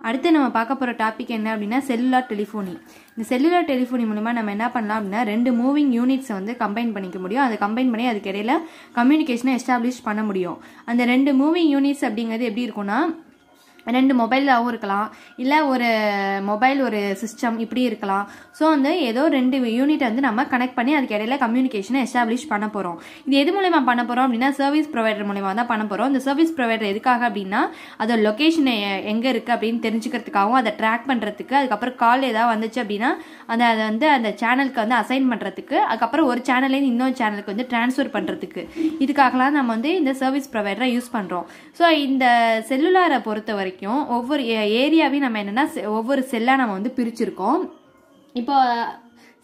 அடுத்து நம்ம பார்க்க போகிற டாபிக் என்ன அப்படின்னா செல்லுலார் டெலிஃபோனி இந்த செல்லுலார் டெலிஃபோனி மூலமாக நம்ம என்ன பண்ணலாம் அப்படின்னா ரெண்டு மூவிங் யூனிட்ஸை வந்து கம்பைன் பண்ணிக்க முடியும். அதை கம்பைன் பண்ணி அதுக்கு இடையில கம்யூனிகேஷனை எஸ்டாப்ளிஷ் பண்ண முடியும். அந்த ரெண்டு மூவிங் யூனிட்ஸ் அப்படிங்கிறது எப்படி இருக்கும்னா ரெண்டு மொபைலாகவும் இருக்கலாம். இல்லை ஒரு மொபைல் ஒரு சிஸ்டம் இப்படி இருக்கலாம். ஸோ வந்து ஏதோ ரெண்டு யூனிட்டை வந்து நம்ம கனெக்ட் பண்ணி அதுக்கு இடையில கம்யூனிகேஷனை எஸ்டாப்ளிஷ் பண்ண போகிறோம் இது எது மூலயமா பண்ண போகிறோம் அப்படின்னா சர்வீஸ் ப்ரொவைடர் மூலயமா தான் பண்ண போகிறோம் இந்த சர்வீஸ் ப்ரொவைடர் எதுக்காக அப்படின்னா அதோட லொக்கேஷன் எங்கே இருக்குது அப்படின்னு தெரிஞ்சுக்கிறதுக்காகவும் அதை ட்ராக் பண்ணுறதுக்கு அதுக்கப்புறம் கால் ஏதாவது வந்துச்சு அப்படின்னா அந்த அதை வந்து அந்த சேனலுக்கு வந்து அசைன் பண்ணுறதுக்கு அதுக்கப்புறம் ஒரு சேனல்லேருந்து இன்னொரு சேனலுக்கு வந்து ட்ரான்ஸ்ஃபர் பண்ணுறதுக்கு இதுக்காகலாம் நம்ம வந்து இந்த சர்வீஸ் ப்ரொவைடரை யூஸ் பண்ணுறோம் ஸோ இந்த செல்லுலாரை பொறுத்த வரைக்கும் ஒவ்வொரு ஏரியாவையும் நம்ம என்னென்னா ஒவ்வொரு செல்லாக நம்ம வந்து பிரிச்சிருக்கோம். இப்போ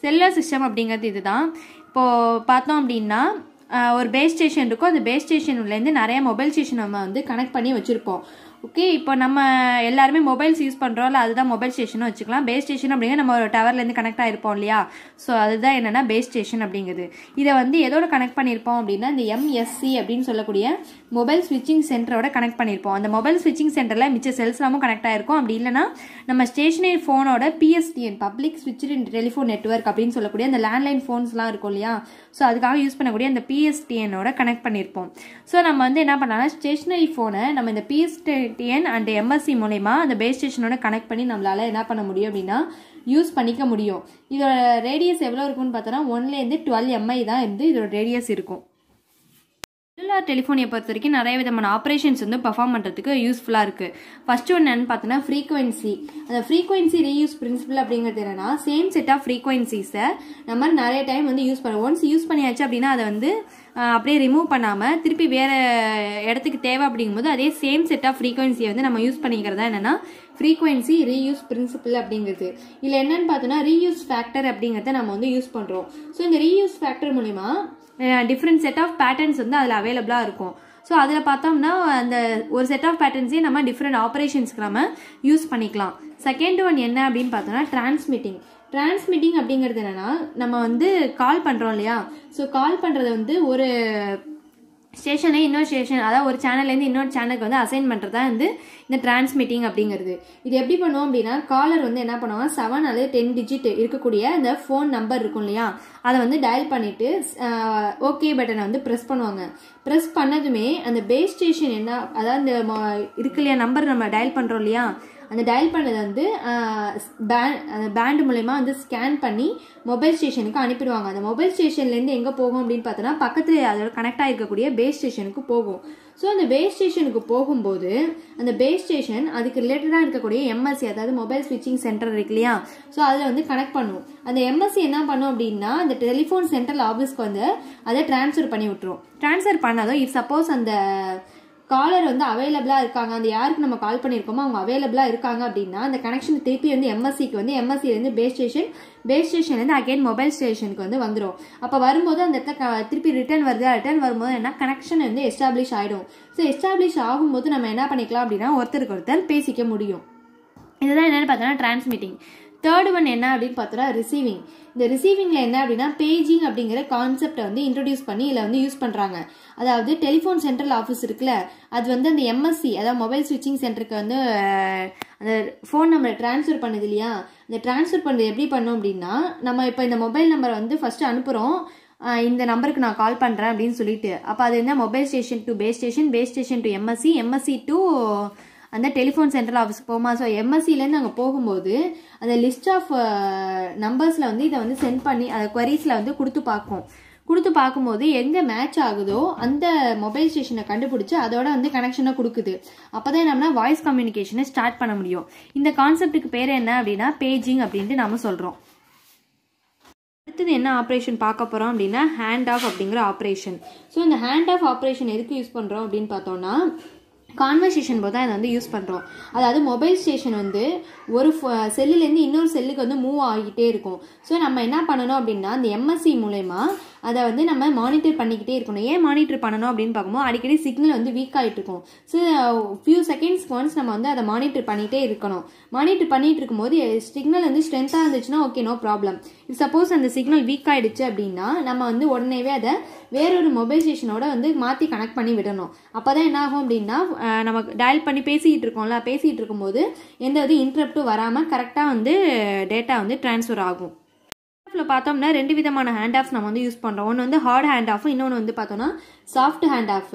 செல்லர் சிஸ்டம் அப்படிங்கிறது இதுதான். இப்போது பார்த்தோம் அப்படின்னா ஒரு பேஸ் ஸ்டேஷன் இருக்கும். அந்த பேஸ் ஸ்டேஷன்லேருந்து நிறைய மொபைல் ஸ்டேஷன் நம்ம வந்து கனெக்ட் பண்ணி வச்சுருப்போம். ஓகே இப்போ நம்ம எல்லாருமே மொபைல்ஸ் யூஸ் பண்ணுறோம்ல அதுதான் மொபைல் ஸ்டேஷனும் வச்சுக்கலாம். பேஸ் ஸ்டேஷன் அப்படிங்கிற நம்ம ஒரு டவர்லேருந்து கனெக்ட் ஆகிருப்போம் இல்லையா? ஸோ அதுதான் என்னென்னா பேஸ் ஸ்டேஷன் அப்படிங்கிறது. இதை வந்து எதோட கனெக்ட் பண்ணியிருப்போம் அப்படின்னா இந்த எம்எஸ்சி அப்படின்னு சொல்லக்கூடிய மொபைல் ஸ்விட்சிங் சென்டரோட கனெக்ட் பண்ணியிருப்போம் அந்த மொபைல் ஸ்விட்சிங் சென்டரில் மிச்ச செல்ஸ்லாமும் கனெக்ட் ஆகிருக்கும் அப்படி இல்லைன்னா நம்ம ஸ்டேஷனரி ஃபோனோட பிஎஸ்டிஎன் பப்ளிக் ஸ்விட்ச் டெலிஃபோன் நெட்வொர்க் அப்படின்னு சொல்லக்கூடிய அந்த லேண்ட்லைன் ஃபோன்ஸ்லாம் இருக்கும் இல்லையா? ஸோ அதுக்காக யூஸ் பண்ணக்கூடிய அந்த பிஎஸ்டிஎனோட கனெக்ட் பண்ணியிருப்போம் ஸோ நம்ம வந்து என்ன பண்ணலாம்னா ஸ்டேஷனரி ஃபோனை நம்ம இந்த பிஎஸ்டிஎன் அண்ட் எம்எஸ்சி மூலயமா அந்த பேஸ் ஸ்டேஷனோட கனெக்ட் பண்ணி நம்மளால என்ன பண்ண முடியும் அப்படின்னா யூஸ் பண்ணிக்க முடியும். இதோட ரேடியஸ் எவ்வளோ இருக்கும்னு பார்த்தோன்னா ஒன்லேருந்து டுவெல் எம்ஐ தான் இருந்து இதோட ரேடியஸ் இருக்கும். செல்லுலார் டெலிஃபோனியை பொறுத்த வரைக்கும் நிறைய விதமான ஆப்ரேஷன்ஸ் வந்து பர்ஃபார்ம் பண்ணுறதுக்கு யூஸ்ஃபுல்லாக இருக்குது ஃபர்ஸ்ட் ஒன்று என்னென்னு பார்த்தோன்னா ஃப்ரீக்வன்சி அந்த ஃப்ரீக்வன்சி ரீயூஸ் பிரின்சிபல் அப்படிங்கிறது என்னென்னா சேம் செட் ஆஃப் ஃப்ரீக்வன்சிஸை நம்ம நிறைய டைம் வந்து யூஸ் பண்ணுவோம் ஒன்ஸ் யூஸ் பண்ணியாச்சு அப்படின்னா அதை வந்து அப்படியே ரிமூவ் பண்ணாமல் திருப்பி வேறு இடத்துக்கு தேவை அப்படிங்கும்போது அதே சேம் செட் ஆஃப் ஃப்ரீக்வன்சியை வந்து நம்ம யூஸ் பண்ணிக்கிறதா என்னென்னா ஃப்ரீக்வன்சி ரீயூஸ் பிரின்சிபல் அப்படிங்கிறது. இதில் என்னென்னு பார்த்தோன்னா ரீயூஸ் ஃபேக்டர் அப்படிங்கிறத நம்ம வந்து யூஸ் பண்ணுறோம் ஸோ இந்த ரீயூஸ் ஃபேக்டர் மூலிமா டிஃப்ரெண்ட் செட் ஆஃப் பேட்டர்ன்ஸ் வந்து அதில் அவைலபிளாக இருக்கும். ஸோ அதில் பார்த்தோம்னா அந்த ஒரு செட் ஆஃப் பேட்டர்ன்ஸே நம்ம டிஃப்ரெண்ட் ஆப்ரேஷன்ஸ்க்கு நம்ம யூஸ் பண்ணிக்கலாம். செகண்ட் ஒன் என்ன அப்படின்னு பார்த்தோம்னா டிரான்ஸ்மிட்டிங் டிரான்ஸ்மிட்டிங் அப்படிங்கிறது என்னென்னா நம்ம வந்து கால் பண்ணுறோம் இல்லையா? ஸோ கால் பண்ணுறது வந்து ஒரு ஸ்டேஷனை இன்னொரு ஸ்டேஷன் அதாவது ஒரு சேனல்லேருந்து இன்னொரு சேனலுக்கு வந்து அசைன் பண்ணுறது தான் வந்து இந்த டிரான்ஸ்மிட்டிங் அப்படிங்கிறது. இது எப்படி பண்ணுவோம் அப்படின்னா காலர் வந்து என்ன பண்ணுவாங்க செவன் அல்லது டென் டிஜிட் இருக்கக்கூடிய அந்த ஃபோன் நம்பர் இருக்கும் இல்லையா? அதை வந்து டயல் பண்ணிவிட்டு ஓகே பட்டனை வந்து ப்ரெஸ் பண்ணுவாங்க. ப்ரெஸ் பண்ணதுமே அந்த பேஸ் ஸ்டேஷன் என்ன அதாவது இந்த இருக்கு இல்லையா நம்பர் நம்ம டயல் பண்ணுறோம் இல்லையா? அந்த டயல் பண்ணதை வந்து பேண்ட் அந்த பேண்ட் மூலயமா வந்து ஸ்கேன் பண்ணி மொபைல் ஸ்டேஷனுக்கு அனுப்பிடுவாங்க. அந்த மொபைல் ஸ்டேஷன்லேருந்து எங்கே போகும் அப்படின்னு பார்த்தோன்னா பக்கத்தில் அதோட கனெக்ட் ஆகிருக்கக்கூடிய பேஸ் ஸ்டேஷனுக்கு போகும். ஸோ அந்த பேஸ் ஸ்டேஷனுக்கு போகும்போது அந்த பேஸ் ஸ்டேஷன் அதுக்கு ரிலேட்டடாக இருக்கக்கூடிய எம்எஸ்சி அதாவது மொபைல் ஸ்விட்சிங் சென்டர் இருக்கு இல்லையா? ஸோ அதில் வந்து கனெக்ட் பண்ணும். அந்த எம்எஸ்சி என்ன பண்ணும் அப்படின்னா அந்த டெலிஃபோன் சென்ட்ரல் ஆஃபீஸ்க்கு வந்து அதை ட்ரான்ஸ்ஃபர் பண்ணி விட்டுரும். ட்ரான்ஸ்ஃபர் பண்ணாதோ இஃப் சப்போஸ் அந்த காலர் வந்து அவைலபிளாக இருக்காங்க. அந்த யாருக்கு நம்ம கால் பண்ணியிருக்கோமோ அவங்க அவைலபிளாக இருக்காங்க அப்படின்னா அந்த கனெக்ஷன் திருப்பி வந்து எம்எஸ்சிக்கு வந்து எம்எஸ்சிலேருந்து பேஸ் ஸ்டேஷன் பேஸ் ஸ்டேஷன்லேருந்து அகைன் மொபைல் ஸ்டேஷனுக்கு வந்து வந்துடும் அப்போ வரும்போது அந்த இடத்துல திருப்பி ரிட்டர்ன் வருது? ரிட்டர்ன் வரும்போது என்ன? கனெக்ஷன் வந்து எஸ்டாப்ளிஷ் ஆகிடும் ஸோ எஸ்டாப்ளிஷ் ஆகும்போது நம்ம என்ன பண்ணிக்கலாம் அப்படின்னா ஒருத்தருக்கு ஒருத்தர் பேசிக்க முடியும். இதுதான் என்னென்னு பார்த்தோன்னா டிரான்ஸ்மிட்டிங் தேர்ட் ஒன் என்ன அப்படின்னு பார்த்தோன்னா ரிசீவிங் இந்த ரிசீவிங்கில் என்ன அப்படின்னா பேஜிங் அப்படிங்கிற கான்செப்டை வந்து இன்ட்ரடியூஸ் பண்ணி இதில் வந்து யூஸ் பண்ணுறாங்க அதாவது டெலிஃபோன் சென்ட்ரல் ஆஃபீஸ் இருக்குல்ல அது வந்து அந்த எம்எஸ்சி அதாவது மொபைல் ஸ்விட்சிங் சென்டருக்கு வந்து அந்த ஃபோன் நம்பரை ட்ரான்ஸ்ஃபர் பண்ணுது இல்லையா? அந்த ட்ரான்ஸ்ஃபர் பண்ணுறது எப்படி பண்ணோம் அப்படின்னா நம்ம இப்போ இந்த மொபைல் நம்பரை வந்து ஃபஸ்ட்டு அனுப்புகிறோம் இந்த நம்பருக்கு நான் கால் பண்ணுறேன் அப்படின்னு சொல்லிட்டு. அப்போ அது என்ன? Mobile station to base station base station to MSC MSC to அந்த டெலிஃபோன் சென்ட்ரல் ஆஃபீஸ்க்கு போமா ஸோ எம்எஸ்சிலேருந்து அங்கே போகும்போது அந்த லிஸ்ட் ஆஃப் நம்பர்ஸில் வந்து இதை வந்து சென்ட் பண்ணி அதை கொரீஸில் வந்து கொடுத்து பார்க்கும். கொடுத்து பார்க்கும்போது எங்கே மேட்ச் ஆகுதோ அந்த மொபைல் ஸ்டேஷனை கண்டுபிடிச்சி அதோட வந்து கனெக்ஷனை கொடுக்குது. அப்போ தான் என்னம்னா வாய்ஸ் கம்யூனிகேஷனை ஸ்டார்ட் பண்ண முடியும். இந்த கான்செப்ட்டுக்கு பேர் என்ன அப்படின்னா பேஜிங் அப்படின்ட்டு நம்ம சொல்கிறோம் அடுத்தது என்ன ஆப்ரேஷன் பார்க்க போகிறோம் அப்படின்னா ஹேண்ட் ஆஃப் அப்படிங்கிற ஆப்ரேஷன் ஸோ இந்த ஹேண்ட் ஆஃப் ஆப்ரேஷன் எதுக்கு யூஸ் பண்ணுறோம் அப்படின்னு பார்த்தோம்னா கான்வர்சேஷன் போது தான் இதை வந்து யூஸ் பண்ணுறோம் அதாவது மொபைல் ஸ்டேஷன் வந்து ஒரு செல்லுலேருந்து இன்னொரு செல்லுக்கு வந்து மூவ் ஆகிட்டே இருக்கும். ஸோ நம்ம என்ன பண்ணணும் அப்படின்னா அந்த எம்எஸ்சி மூலயமா அதை வந்து நம்ம மானிட்டர் பண்ணிக்கிட்டே இருக்கணும். ஏன் மானிட்டர் பண்ணணும் அப்படின்னு பார்க்கும்போது அடிக்கடி சிக்னல் வந்து வீக் ஆகிட்டு இருக்கும். ஸோ ஃபியூ செகண்ட்ஸ் ஒன்ஸ் நம்ம வந்து அதை மானிட்டர் பண்ணிகிட்டே இருக்கணும். மானிட்டர் பண்ணிட்டு இருக்கும்போது சிக்னல் வந்து ஸ்ட்ரென்த்தாக இருந்துச்சுன்னா ஓகே நோ ப்ராப்ளம் சப்போஸ் அந்த சிக்னல் வீக் ஆகிடுச்சு அப்படின்னா நம்ம வந்து உடனேவே அதை வேறொரு மொபைல் ஸ்டேஷனோட வந்து மாற்றி கனெக்ட் பண்ணி விடணும். அப்போ தான் என்ன ஆகும் அப்படின்னா நம்ம டயல் பண்ணி பேசிகிட்டு இருக்கோம்ல பேசிகிட்டு இருக்கும்போது எந்த இது இன்ட்ரப்ட்டும் வராமல் கரெக்டாக வந்து டேட்டா வந்து ட்ரான்ஸ்ஃபர் ஆகும். ஹேண்ட் பார்த்தோம்னா ரெண்டு விதமான ஹேண்ட் ஆஃப் நம்ம வந்து யூஸ் பண்ணுறோம் ஒன்று வந்து ஹார்ட் ஹேண்ட் ஆஃப் இன்னொன்று வந்து பார்த்தோம்னா soft hand off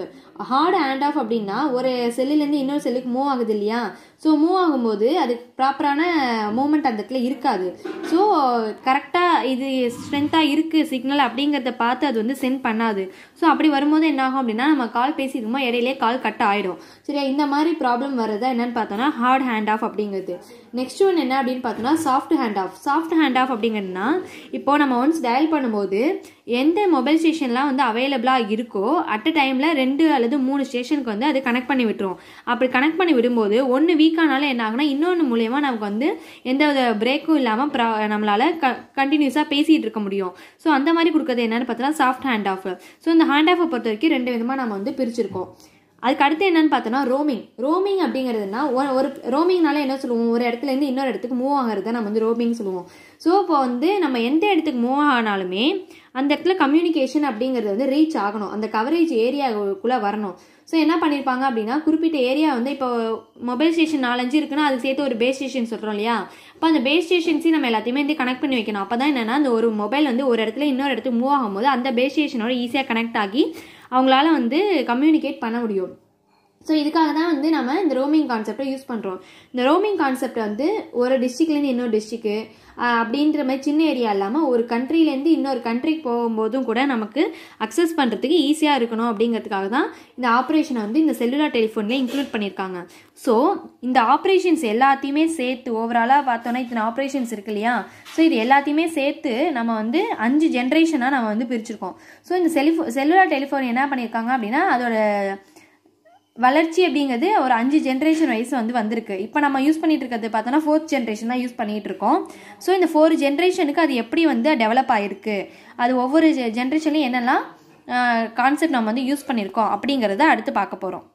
hard hand off அப்படின்னா ஒரு செல்லுலேருந்து இன்னொரு செல்லுக்கு மூவ் ஆகுது இல்லையா? ஸோ மூவ் ஆகும்போது அது ப்ராப்பரான மூமெண்ட் அந்த இடத்துல இருக்காது. ஸோ கரெக்டாக இது ஸ்ட்ரென்த்தாக இருக்குது சிக்னல் அப்படிங்கிறத பார்த்து அது வந்து சென்ட் பண்ணாது. ஸோ அப்படி வரும்போது என்ன ஆகும் அப்படின்னா நம்ம கால் பேசியிருக்கோமோ இடையிலே கால் கட் ஆகிடும் சரியா? இந்த மாதிரி ப்ராப்ளம் வர்றதா என்னென்னு பார்த்தோன்னா ஹார்ட் ஹேண்ட் ஆஃப் அப்படிங்கிறது. நெக்ஸ்ட் ஒன் என்ன அப்படின்னு பார்த்தோன்னா soft hand off soft hand off அப்படிங்கிறதுனா இப்போ நம்ம ஒன்ஸ் டயல் பண்ணும்போது எந்த மொபைல் ஸ்டேஷன்லாம் வந்து அவைலபிளாக இருக்கோ அட் அ டைமில் ரெண்டு அல்லது மூணு ஸ்டேஷனுக்கு வந்து அது கனெக்ட் பண்ணி விட்டுரும். அப்படி கனெக்ட் பண்ணி விடும்போது ஒன்று வீக்கானாலும் என்ன ஆகுனா இன்னொன்று மூலியமாக நமக்கு வந்து எந்த வித பிரேக்கும் இல்லாமல் ப்ரா நம்மளால் க கண்டினியூஸாக பேசிகிட்டு இருக்க முடியும். ஸோ அந்த மாதிரி கொடுக்குறது என்னென்னு பார்த்தோன்னா சாஃப்ட் ஹேண்ட் ஆஃப் ஸோ இந்த ஹேண்ட் ஆஃபை பொறுத்த வரைக்கும் ரெண்டு விதமாக நம்ம வந்து பிரிச்சிருக்கோம். அதுக்கு அடுத்து என்னன்னு பார்த்தோன்னா ரோமிங் ரோமிங் அப்படிங்கிறதுனா ஒரு- ஒரு ரோமிங்னால என்ன சொல்லுவோம்? ஒரு இடத்துல இருந்து இன்னொரு இடத்துக்கு மூவ் ஆகிறது நம்ம வந்து ரோமிங் சொல்லுவோம். ஸோ இப்போ வந்து நம்ம எந்த இடத்துக்கு மூவ் ஆனாலுமே அந்த இடத்துல கம்யூனிகேஷன் அப்படிங்கிறது வந்து ரீச் ஆகணும். அந்த கவரேஜ் ஏரியாவுக்குள்ளே வரணும். ஸோ என்ன பண்ணியிருப்பாங்க அப்படின்னா குறிப்பிட்ட ஏரியா வந்து இப்போ மொபைல் ஸ்டேஷன் நாலஞ்சு இருக்குன்னா அது சேர்த்து ஒரு பேஸ் ஸ்டேஷன் சொல்கிறோம் இல்லையா? அப்போ அந்த பேஸ் ஸ்டேஷன்ஸையும் நம்ம எல்லாத்தையுமே வந்து கனெக்ட் பண்ணி வைக்கணும். அப்போ தான் என்னென்னா அந்த ஒரு மொபைல் வந்து ஒரு இடத்துல இன்னொரு இடத்துக்கு மூவ் ஆகும்போது அந்த பேஸ் ஸ்டேஷனோட ஈஸியாக கனெக்ட் ஆகி அவங்களால வந்து கம்யூனிகேட் பண்ண முடியும். ஸோ இதுக்காக தான் வந்து நம்ம இந்த ரோமிங் கான்செப்டை யூஸ் பண்ணுறோம் இந்த ரோமிங் கான்செப்ட் வந்து ஒரு டிஸ்ட்ரிக்ட்லேருந்து இன்னொரு டிஸ்ட்ரிக்கு அப்படின்ற மாதிரி சின்ன ஏரியா இல்லாமல் ஒரு கண்ட்ரிலேருந்து இன்னொரு கண்ட்ரிக்கு போகும்போதும் கூட நமக்கு அக்சஸ் பண்ணுறதுக்கு ஈஸியாக இருக்கணும் அப்படிங்கிறதுக்காக தான் இந்த ஆப்ரேஷனை வந்து இந்த செல்லுலார் டெலிஃபோன்லேயே இன்க்ளூட் பண்ணியிருக்காங்க. ஸோ இந்த ஆப்ரேஷன்ஸ் எல்லாத்தையுமே சேர்த்து ஓவராலாக பார்த்தோன்னா இத்தனை ஆப்ரேஷன்ஸ் இருக்கு இல்லையா? ஸோ இது எல்லாத்தையுமே சேர்த்து நம்ம வந்து அஞ்சு ஜென்ரேஷனாக நம்ம வந்து பிரிச்சிருக்கோம். ஸோ இந்த செலிஃபோ செல்லுலார் டெலிஃபோன் என்ன பண்ணியிருக்காங்க அப்படின்னா அதோட வளர்ச்சி அப்படிங்கிறது ஒரு அஞ்சு ஜென்ரேஷன் வயசு வந்து வந்திருக்கு. இப்போ நம்ம யூஸ் பண்ணிட்டு இருக்கிறது பார்த்தோன்னா ஃபோர்த் ஜென்ரேஷன் தான் யூஸ் பண்ணிட்டு இருக்கோம் ஸோ இந்த ஃபோர் ஜென்ரேஷனுக்கு அது எப்படி வந்து டெவலப் ஆயிருக்கு? அது ஒவ்வொரு ஜென்ரேஷன்லையும் என்னெல்லாம் கான்செப்ட் நம்ம வந்து யூஸ் பண்ணியிருக்கோம் அப்படிங்கிறத அடுத்து பார்க்க போகிறோம்